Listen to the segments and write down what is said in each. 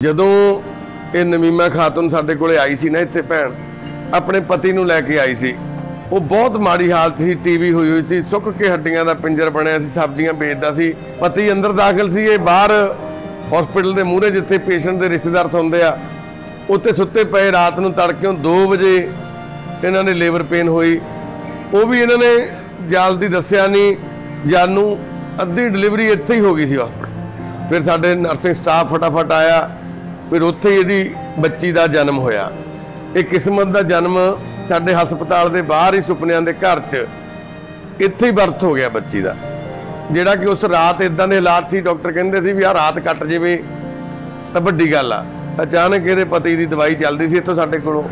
ਜਦੋਂ ਇਹ ਨਮੀਮਾ ਖਾਤੂਨ ਸਾਡੇ ਕੋਲੇ ਆਈ ਸੀ ਨਾ ਇੱਥੇ ਭੈਣ, ਆਪਣੇ ਪਤੀ ਨੂੰ ਲੈ ਕੇ ਆਈ ਸੀ, ਉਹ ਬਹੁਤ ਮਾੜੀ ਹਾਲਤ ਸੀ, ਟੀਵੀ ਹੋਈ ਹੋਈ ਸੀ, ਸੁੱਕ ਕੇ ਹੱਡੀਆਂ ਦਾ ਪਿੰਜਰ ਬਣਿਆ ਸੀ, ਸਬਜ਼ੀਆਂ ਵੇਚਦਾ ਸੀ, ਪਤੀ ਅੰਦਰ ਦਾਖਲ ਸੀ, ਇਹ ਬਾਹਰ ਹਸਪੀਟਲ ਦੇ ਮੂਹਰੇ ਜਿੱਥੇ ਪੇਸ਼ੈਂਟ ਦੇ ਰਿਸ਼ਤੇਦਾਰ ਸੌਂਦੇ ਆ, ਉੱਥੇ ਸੁੱਤੇ ਪਏ ਰਾਤ ਨੂੰ ਤੜਕਿਓਂ 2 ਵਜੇ ਇਹਨਾਂ ਨੇ ਲੇਬਰ ਪੇਨ ਹੋਈ, ਉਹ ਵੀ ਇਹਨਾਂ ਨੇ ਜਲਦੀ ਦੱਸਿਆ ਨਹੀਂ, ਜਾਨੂੰ ਅੱਧੀ ਡਿਲੀਵਰੀ ਇੱਥੇ ਹੀ ਹੋ ਗਈ ਸੀ ਹਸਪੀਟਲ ਫਿਰ ਸਾਡੇ ਨਰਸਿੰਗ ਸਟਾਫ ਫਟਾਫਟ ਆਇਆ ਫਿਰ ਉੱਥੇ ਇਹਦੀ ਬੱਚੀ ਦਾ ਜਨਮ ਹੋਇਆ। ਇਹ ਕਿਸਮਤ ਦਾ ਜਨਮ ਸਾਡੇ ਹਸਪਤਾਲ ਦੇ ਬਾਹਰ ਹੀ ਸੁਪਨਿਆਂ ਦੇ ਘਰ 'ਚ ਇੱਥੇ ਹੀ ਬਰਥ ਹੋ ਗਿਆ ਬੱਚੀ ਦਾ। ਜਿਹੜਾ ਕਿ ਉਸ ਰਾਤ ਇਦਾਂ ਦੇ ਹਾਲਾਤ ਸੀ, ਡਾਕਟਰ ਕਹਿੰਦੇ ਸੀ ਵੀ ਆਹ ਰਾਤ ਕੱਟ ਜਾਵੇ, ਤਾਂ ਵੱਡੀ ਗੱਲ ਆ। ਅਚਾਨਕ ਇਹਦੇ ਪਤੀ ਦੀ ਦਵਾਈ ਚੱਲਦੀ ਸੀ ਇੱਥੋਂ ਸਾਡੇ ਕੋਲੋਂ,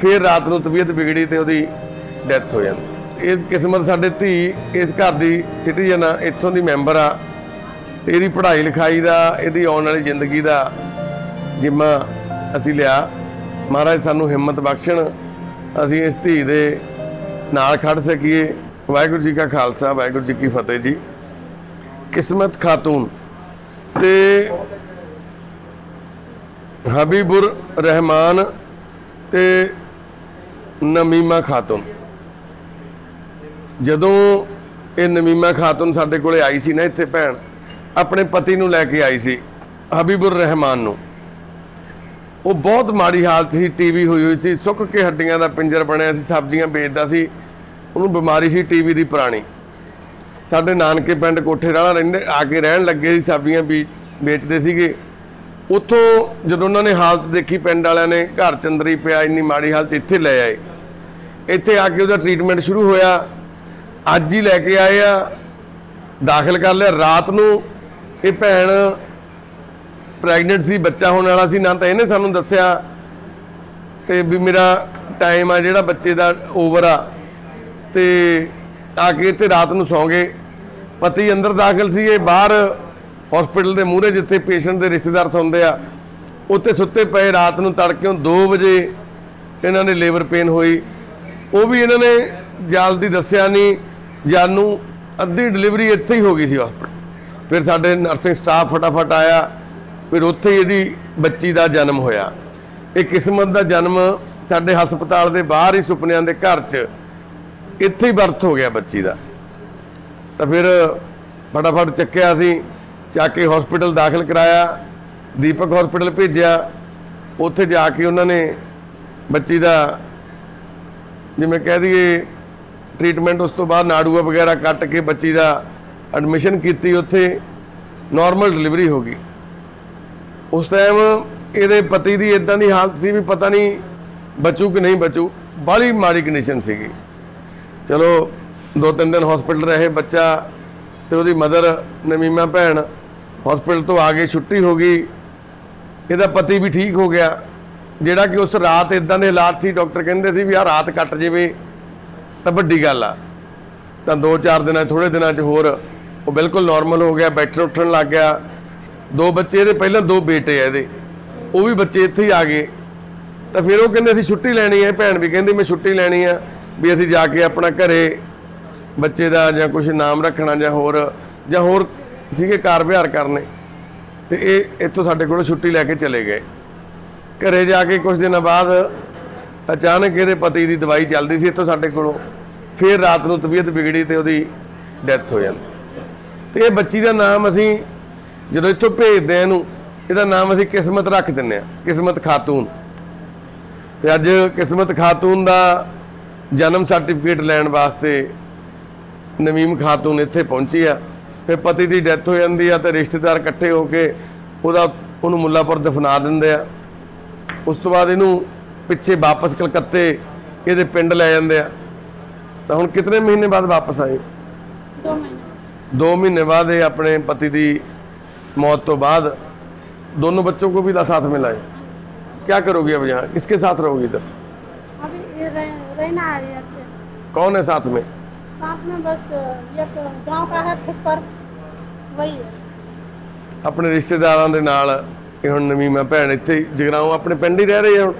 ਫਿਰ ਰਾਤ ਨੂੰ ਤਬੀਅਤ ਵਿਗੜੀ ਤੇ ਉਹਦੀ ਡੈਥ ਹੋ ਜਾਂਦੀ। ਇਸ ਕਿਸਮਤ ਸਾਡੇ ਧੀ ਇਸ ਘਰ ਦੀ ਸਿਟੀਜ਼ਨ ਆ, ਇੱਥੋਂ ਦੀ ਮੈਂਬਰ ਆ, ਤੇ ਇਹਦੀ ਪੜ੍ਹਾਈ ਲਿਖਾਈ ਦਾ, ਇਹਦੀ ਆਉਣ ਵਾਲੀ ਜ਼ਿੰਦਗੀ ਦਾ ਜਿੰਮਾ ਅਸੀਂ ਲਿਆ। ਮਹਾਰਾਜ ਸਾਨੂੰ ਹਿੰਮਤ ਬਖਸ਼ਣ, ਅਸੀਂ ਇਸ ਧੀ ਦੇ ਨਾਲ ਖੜ ਸਕੀਏ। ਵਾਹਿਗੁਰੂ ਜੀ ਕਾ ਖਾਲਸਾ, ਵਾਹਿਗੁਰੂ ਜੀ ਕੀ ਫਤਿਹ ਜੀ। ਕਿਸਮਤ ਖਾਤੂਨ ਤੇ ਹਬੀਬੁਰ ਰਹਿਮਾਨ ਤੇ ਨਮੀਮਾ ਖਾਤੂਨ। ਜਦੋਂ ਇਹ ਨਮੀਮਾ ਖਾਤੂਨ ਸਾਡੇ ਕੋਲੇ ਆਈ ਸੀ ਨਾ ਇੱਥੇ ਭੈਣ, ਆਪਣੇ ਪਤੀ ਨੂੰ ਲੈ ਕੇ ਆਈ ਸੀ ਹਬੀਬੁਰ ਰਹਿਮਾਨ ਨੂੰ। ਉਹ ਬਹੁਤ ਮਾੜੀ ਹਾਲਤ ਸੀ, ਟੀਵੀ ਹੋਈ ਹੋਈ ਸੀ, ਸੁੱਕ ਕੇ ਹੱਡੀਆਂ ਦਾ ਪਿੰਜਰ ਬਣਿਆ ਸੀ, ਸਬਜ਼ੀਆਂ ਵੇਚਦਾ ਸੀ, ਉਹਨੂੰ ਬਿਮਾਰੀ ਸੀ ਟੀਵੀ ਦੀ ਪੁਰਾਣੀ। ਸਾਡੇ ਨਾਨਕੇ ਪਿੰਡ ਕੋਠੇ ਰਾਣਾ ਰਹਿੰਦੇ, ਆ ਕੇ ਰਹਿਣ ਲੱਗੇ ਸੀ, ਸਬਜ਼ੀਆਂ ਵੀ ਵੇਚਦੇ ਸੀਗੇ। ਉੱਥੋਂ ਜਦੋਂ ਉਹਨਾਂ ਨੇ ਹਾਲਤ ਦੇਖੀ, ਪਿੰਡ ਵਾਲਿਆਂ ਨੇ ਘਰ ਚ ਅੰਦਰ ਹੀ ਪਿਆ, ਇੰਨੀ ਮਾੜੀ ਹਾਲਤ, ਇੱਥੇ ਲੈ ਆਏ। ਇੱਥੇ ਆ ਕੇ ਉਹਦਾ ਟ੍ਰੀਟਮੈਂਟ ਸ਼ੁਰੂ ਹੋਇਆ। ਅੱਜ ਹੀ ਲੈ ਕੇ ਆਏ ਆ, ਦਾਖਲ ਕਰ ਲਿਆ। ਰਾਤ ਨੂੰ ਇਹ ਭੈਣ ਪ੍ਰੈਗਨੈਂਟ ਸੀ, ਬੱਚਾ ਹੋਣ ਵਾਲਾ ਸੀ, ਨਾ ਤਾਂ ਇਹਨੇ ਸਾਨੂੰ ਦੱਸਿਆ ਤੇ ਵੀ ਮੇਰਾ ਟਾਈਮ ਆ ਜਿਹੜਾ ਬੱਚੇ ਦਾ ਓਵਰ ਆ। ਤੇ ਆ ਕੇ ਇੱਥੇ ਰਾਤ ਨੂੰ ਸੌਂ ਗਏ ਪਤੀ ਅੰਦਰ ਦਾਖਲ ਸੀ ਇਹ ਬਾਹਰ ਹਸਪੀਟਲ ਦੇ ਮੂਹਰੇ ਜਿੱਥੇ ਪੇਸ਼ੈਂਟ ਦੇ ਰਿਸ਼ਤੇਦਾਰ ਸੌਂਦੇ ਆ। ਉੱਥੇ ਸੁੱਤੇ ਪਏ ਰਾਤ ਨੂੰ ਤੜਕਿਓਂ 2 ਵਜੇ ਇਹਨਾਂ ਨੇ ਲੇਬਰ ਪੇਨ ਹੋਈ। ਉਹ ਵੀ ਇਹਨਾਂ ਨੇ ਜਲਦੀ ਦੱਸਿਆ ਨਹੀਂ ਜਾਨੂੰ, ਅੱਧੀ ਡਿਲੀਵਰੀ ਇੱਥੇ ਹੀ ਹੋ ਗਈ ਸੀ ਹਸਪੀਟਲ ਫਿਰ ਸਾਡੇ ਨਰਸਿੰਗ ਸਟਾਫ ਫਟਾਫਟ ਆਇਆ। ਫਿਰ ਉੱਥੇ ਇਹਦੀ ਬੱਚੀ ਦਾ ਜਨਮ ਹੋਇਆ। ਇਹ ਕਿਸਮਤ ਦਾ ਜਨਮ ਸਾਡੇ ਹਸਪਤਾਲ ਦੇ ਬਾਹਰ ਹੀ ਸੁਪਨਿਆਂ ਦੇ ਘਰ 'ਚ ਇੱਥੇ ਹੀ ਬਰਥ ਹੋ ਗਿਆ ਬੱਚੀ ਦਾ। ਤਾਂ ਫਿਰ ਫਟਾਫਟ ਚੱਕਿਆ ਸੀ ਚੱਕ ਕੇ ਹਸਪੀਟਲ ਦਾਖਲ ਕਰਾਇਆ, ਦੀਪਕ ਹਸਪੀਟਲ ਭੇਜਿਆ। ਉੱਥੇ ਜਾ ਕੇ ਉਹਨਾਂ ਨੇ ਬੱਚੀ ਦਾ ਜਿਵੇਂ ਕਹਿ ਦਈਏ ਟ੍ਰੀਟਮੈਂਟ ਉਸ ਤੋਂ ਬਾਅਦ ਨਾੜੂਆ ਵਗੈਰਾ ਕੱਟ ਕੇ ਬੱਚੀ ਦਾ ਐਡਮਿਸ਼ਨ ਕੀਤੀ ਉੱਥੇ ਨਾਰਮਲ ਡਿਲੀਵਰੀ ਹੋ ਗਈ। ਉਸ ਟਾਈਮ ਇਹਦੇ ਪਤੀ ਦੀ ਇਦਾਂ ਦੀ ਹਾਲਤ ਸੀ ਵੀ ਪਤਾ ਨਹੀਂ ਬਚੂ ਕਿ ਨਹੀਂ ਬਚੂ, ਬਾਹਲੀ ਮਾੜੀ ਕੰਡੀਸ਼ਨ ਸੀਗੀ। ਚਲੋ, ਦੋ ਤਿੰਨ ਦਿਨ ਹਸਪੀਟਲ ਰਹੇ ਬੱਚਾ ਤੇ ਉਹਦੀ ਮਦਰ ਨਮੀਮਾ ਭੈਣ ਹਸਪੀਟਲ ਤੋਂ ਆ ਕੇ ਛੁੱਟੀ ਹੋ ਗਈ। ਇਹਦਾ ਪਤੀ ਵੀ ਠੀਕ ਹੋ ਗਿਆ। ਜਿਹੜਾ ਕਿ ਉਸ ਰਾਤ ਇਦਾਂ ਦੇ ਹਾਲਾਤ ਸੀ ਡਾਕਟਰ ਕਹਿੰਦੇ ਸੀ ਵੀ ਆਹ ਰਾਤ ਕੱਟ ਜਾਵੇ, ਤਾਂ ਵੱਡੀ ਗੱਲ ਆ। ਤਾਂ 2-4 ਦਿਨਾਂ ਥੋੜੇ ਦਿਨਾਂ 'ਚ ਹੋਰ ਉਹ ਬਿਲਕੁਲ ਨਾਰਮਲ ਹੋ ਗਿਆ, ਬੈਠਣ ਉੱਠਣ ਲੱਗ ਗਿਆ। ਦੋ ਬੱਚੇ ਇਹਦੇ, ਪਹਿਲਾਂ ਦੋ ਬੇਟੇ ਆ ਇਹਦੇ। ਉਹ ਵੀ ਬੱਚੇ ਇੱਥੇ ਹੀ ਆ ਗਏ। ਤਾਂ ਫਿਰ ਉਹ ਕਹਿੰਦੇ ਅਸੀਂ ਛੁੱਟੀ ਲੈਣੀ ਹੈ, ਭੈਣ ਵੀ ਕਹਿੰਦੀ ਮੈਂ ਛੁੱਟੀ ਲੈਣੀ ਆ ਵੀ ਅਸੀਂ ਜਾ ਕੇ ਆਪਣਾ ਘਰੇ ਬੱਚੇ ਦਾ ਜਾਂ ਕੁਝ ਨਾਮ ਰੱਖਣਾ ਜਾਂ ਹੋਰ ਜਾਂ ਹੋਰ ਸੀਗੇ ਕਾਰ ਵਿਹਾਰ ਕਰਨੇ। ਤੇ ਇਹ ਇੱਥੋਂ ਸਾਡੇ ਕੋਲੋਂ ਛੁੱਟੀ ਲੈ ਕੇ ਚਲੇ ਗਏ। ਘਰੇ ਜਾ ਕੇ ਕੁਝ ਦਿਨਾਂ ਬਾਅਦ ਅਚਾਨਕ ਇਹਦੇ ਪਤੀ ਦੀ ਦਵਾਈ ਚੱਲਦੀ ਸੀ ਇੱਥੋਂ ਸਾਡੇ ਕੋਲੋਂ। ਫਿਰ ਰਾਤ ਨੂੰ ਤਬੀਅਤ ਵਿਗੜੀ ਤੇ ਉਹਦੀ ਡੈਥ ਹੋ ਜਾਂਦੀ। ਤੇ ਇਹ ਬੱਚੀ ਦਾ ਨਾਮ ਅਸੀਂ ਜਦੋਂ ਇੱਥੋਂ ਭੇਜਦੇ ਆ ਇਹਨੂੰ ਇਹਦਾ ਨਾਮ ਅਸੀਂ ਕਿਸਮਤ ਰੱਖ ਦਿੰਨੇ ਆ ਕਿਸਮਤ ਖਾਤੂਨ। ਤੇ ਅੱਜ ਕਿਸਮਤ ਖਾਤੂਨ ਦਾ ਜਨਮ ਸਰਟੀਫਿਕੇਟ ਲੈਣ ਵਾਸਤੇ ਨਵੀਮ ਖਾਤੂਨ ਇੱਥੇ ਪਹੁੰਚੀ ਆ। ਫਿਰ ਪਤੀ ਦੀ ਡੈਥ ਹੋ ਜਾਂਦੀ ਆ ਤੇ ਰਿਸ਼ਤੇਦਾਰ ਇਕੱਠੇ ਹੋ ਕੇ ਉਹਦਾ ਉਹਨੂੰ ਮੁੱਲਾਪੁਰ ਦਫਨਾ ਦਿੰਦੇ ਆ। ਉਸ ਤੋਂ ਬਾਅਦ ਇਹਨੂੰ ਪਿੱਛੇ ਵਾਪਸ ਕਲਕੱਤੇ ਇਹਦੇ ਪਿੰਡ ਲੈ ਜਾਂਦੇ ਆ। ਤਾਂ ਹੁਣ ਕਿਤਨੇ ਮਹੀਨੇ ਬਾਅਦ ਵਾਪਸ ਆਏ? 2 2 ਮਹੀਨੇ ਬਾਅਦ ਇਹ ਆਪਣੇ ਪਤੀ ਦੀ मौत तो बाद दोनों बच्चों को भी ला- साथ में लाए क्या करोगी अब यहाँ किसके साथ रहोगी इधर अभी ये रह, रहना आ रही है कौन है साथ में साथ में बस ये तो गांव का है फुक्कर वही है ਆਪਣੇ ਰਿਸ਼ਤੇਦਾਰਾਂ ਦੇ ਨਾਲ ਇਹ ਹੁਣ ਨਵੀਂ ਮੈਂ ਭੈਣ ਇੱਥੇ ਹੀ ਜਗਰਾਉਂ ਆਪਣੇ ਪਿੰਡ ਹੀ ਰਹਿ ਰਹੇ ਆ ਹੁਣ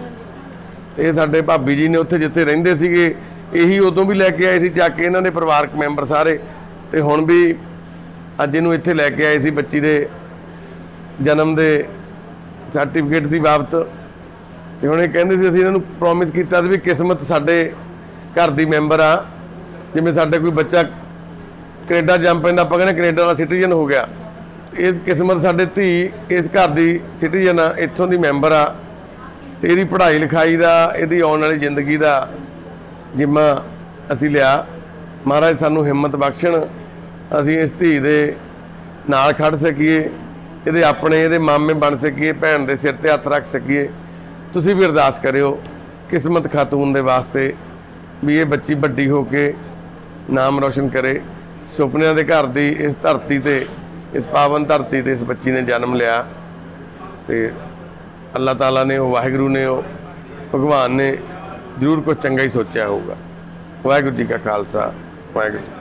ਤੇ ਇਹ ਸਾਡੇ ਭਾਬੀ ਜੀ ਨੇ ਉੱਥੇ ਜਿੱਥੇ ਰਹਿੰਦੇ ਸੀਗੇ ਇਹੀ ਉਦੋਂ ਵੀ ਲੈ ਕੇ ਆਏ ਸੀ ਚੱਕ ਕੇ ਇਹਨਾਂ ਦੇ ਪਰਿਵਾਰਕ ਮੈਂਬਰ ਸਾਰੇ ਤੇ ਹੁਣ ਵੀ ਅੱਜ ਇਹਨੂੰ ਇੱਥੇ ਲੈ ਕੇ ਆਏ ਸੀ ਬੱਚੀ ਦੇ ਜਨਮ ਦੇ ਸਰਟੀਫਿਕੇਟ ਦੀ ਬਾਬਤ। ਤੇ ਹੁਣ ਇਹ ਕਹਿੰਦੇ ਸੀ, ਅਸੀਂ ਇਹਨਾਂ ਨੂੰ ਪ੍ਰੋਮਿਸ ਕੀਤਾ ਸੀ ਵੀ ਕਿਸਮਤ ਸਾਡੇ ਘਰ ਦੀ ਮੈਂਬਰ ਆ। ਜਿਵੇਂ ਸਾਡੇ ਕੋਈ ਬੱਚਾ ਕੈਨੇਡਾ ਜੰਮ ਪੈਂਦਾ, ਆਪਾਂ ਕਹਿੰਦੇ ਕੈਨੇਡਾ ਦਾ ਸਿਟੀਜ਼ਨ ਹੋ ਗਿਆ। ਇਸ ਕਿਸਮਤ ਸਾਡੇ ਧੀ, ਇਸ ਘਰ ਦੀ ਸਿਟੀਜ਼ਨ ਆ, ਇੱਥੋਂ ਦੀ ਮੈਂਬਰ ਆ। ਤੇ ਇਹਦੀ ਪੜ੍ਹਾਈ ਲਿਖਾਈ ਦਾ, ਇਹਦੀ ਆਉਣ ਵਾਲੀ ਜ਼ਿੰਦਗੀ ਦਾ ਜਿੰਮਾ ਅਸੀਂ ਲਿਆ। ਮਹਾਰਾਜ ਸਾਨੂੰ ਹਿੰਮਤ ਬਖਸ਼ਣ, ਅਸੀਂ ਇਸ ਧੀ ਦੇ ਨਾਲ ਖੜ ਸਕੀਏ। ਇਹਦੇ ਆਪਣੇ, ਇਹਦੇ ਮਾਮੇ ਬਣ ਸਕੀਏ, ਭੈਣ ਦੇ ਸਿਰ ਤੇ ਹੱਥ ਰੱਖ ਸਕੀਏ। ਤੁਸੀਂ ਵੀ ਅਰਦਾਸ ਕਰਿਓ, ਕਿਸਮਤ ਖਾਤੂਨ ਦੇ ਵਾਸਤੇ ਵੀ ਇਹ ਬੱਚੀ ਵੱਡੀ ਹੋ ਕੇ ਨਾਮ ਰੋਸ਼ਨ ਕਰੇ। ਸੁਪਨਿਆਂ ਦੇ ਘਰ ਦੀ ਇਸ ਧਰਤੀ ਤੇ, ਇਸ ਪਾਵਨ ਧਰਤੀ ਤੇ ਇਸ ਬੱਚੀ ਨੇ ਜਨਮ ਲਿਆ ਤੇ ਅੱਲਾਹ ਤਾਲਾ ਨੇ, ਉਹ ਵਾਹਿਗੁਰੂ ਨੇ, ਉਹ ਭਗਵਾਨ ਨੇ ਜ਼ਰੂਰ ਕੁਝ ਚੰਗਾ ਹੀ ਸੋਚਿਆ ਹੋਊਗਾ। ਵਾਹਿਗੁਰੂ ਜੀ ਕਾ ਖਾਲਸਾ, ਵਾਹਿਗੁਰੂ ਜੀ